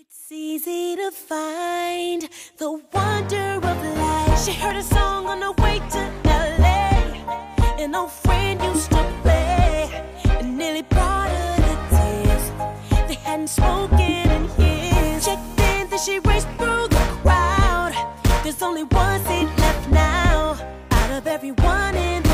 It's easy to find the wonder of life. She heard a song on the way to LA. An old friend used to play. and nearly brought her to tears. They hadn't spoken in years. Checked in, then she raced through the crowd. There's only one seat left now. Out of everyone in